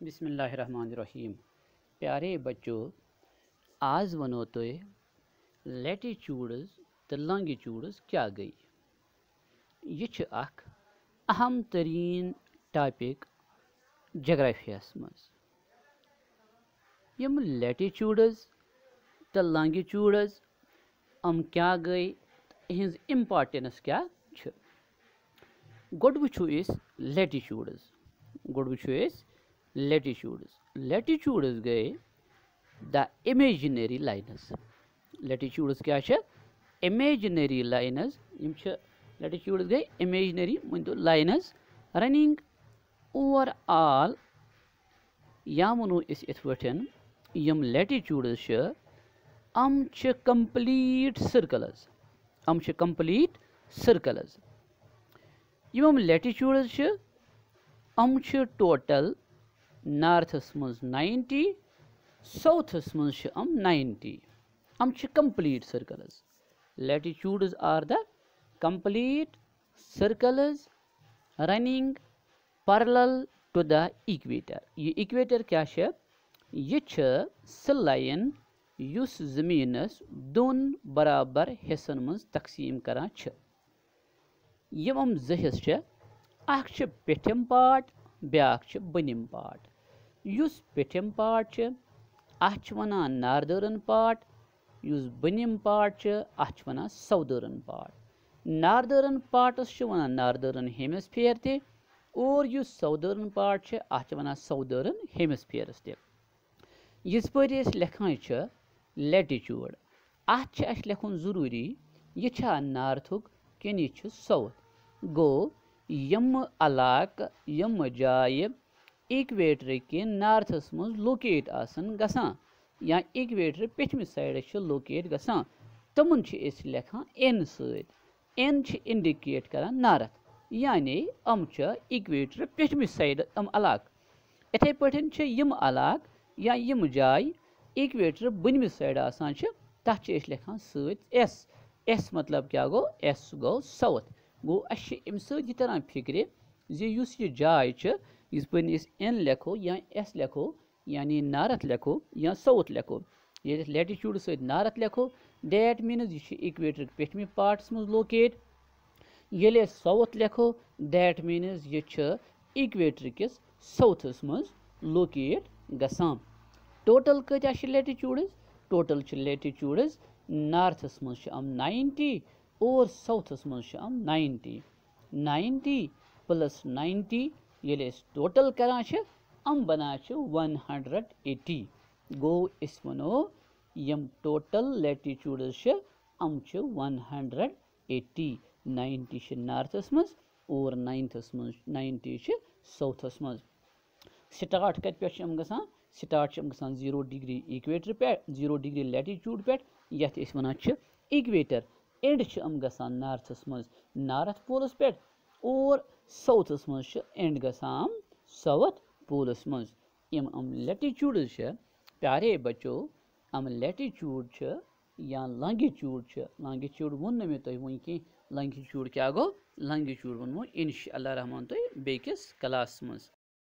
बिसमीम प्यारे बच्चों, आज वनो तो लेटिट्यूड्स तो लॉन्गिट्यूड्स क्या गई? यह अहम तरीन टॉपिक जग्राफियस मज यम लेटिट्यूड्स तो लॉन्गिट्यूड्स हम क्या गई? इहज इम्पार्टेंस क्या गोड वो लेटिट्यूड्स गोड वो latitudes latitudes गए द इमेजिनरी लाइनस latitudes क्या है imaginary lines यम latitudes गए imaginary तो lines running over all या वनो इस इत यम latitudes छ अम छ complete circles अम छ complete circles यम latitudes छ अम छ total नार्थस मज नाइन्टी साउथस मज अम ninety um complete circles latitudes are the complete circles running parallel to the equator ये इक्वेटर क्या है ये तकसीम करान यम जहिस पेठम अत वनान नार्दर्न पार्ट युस बनिम पार्ट वनान सौदर्न पार्ट नार्दर्न पार्टस वनान नार्दर्न हेमस्फेयर ते और युस सौदर्न पार्ट वनान सौदर्न हेमस्फेयरस ते यिस पर लेखान लेटिट्यूड अत लेखुन ज़रूरी यह यह साउथ गो यम इलाक यम जाय इक्वेटर कि नार्थस मज लोकेट आसान या इक्वेटर पेठमिस साइडस लोकेट गसान तमन लेखान एन सन इंडिकेट कर नारथ। यानी अम इक्वेटर पेठमिस साइड अम इलाक इथे पठन यम इलाक या यम जाय इक्वेटर बनमिस साइड आसान तथ लेखान सस एस। मतलब क्या गो? एस गो साउथ गो अम सरान फ़िक्र जी जाय इस पर एन लेखो या एस लेखो यानी नारथ लेखो या साउथ लेखो ये लेटिट्यूड नारथ लेखो डेट मीनस यह इक्वेटर पेठमि पार्टस मज लोकेट ये साउथ लेखो डेट मीनस यह इक्वेटर किस साउथस मज लोकेट गसान टोटल कत लेटिट्यूड्स टोटल लेटिट्यूड्स नार्थस मज नाइन्टी और साउथस मज नाइन्टी नाइन्टी प्लस नाइन्टी ये टोटल करान अम बना वन हंड्रेड एटी गो इस वनो यम टोटल लेटिट्यूड्स अम वन हंड्रेड एटी नाइन्टी नार्थस मज और नाइन्थस मज नाइन्टी साउथस मज स्टार्ट कत पे ग स्टार्ट ग ज़ीरो डिग्री इक्वेटर पे ज़ीरो डिग्री लेटिट्यूड पे ये वन इक्वेटर एंड अम ग नार्थस मज नार्थ पोलस पे और साउथस मज एंड गसान साउथ पोलस मज यम अम लेटिट्यूड्स प्यारे बच्चो अम लेटिट्यूड या लॉन्गिट्यूड लॉन्गिट्यूड वोन मे तुम वो कह लॉन्गिट्यूड क्या गो लॉन्गिट्यूड वनमो इनशा रहमान तुम बेकिस क्लास मज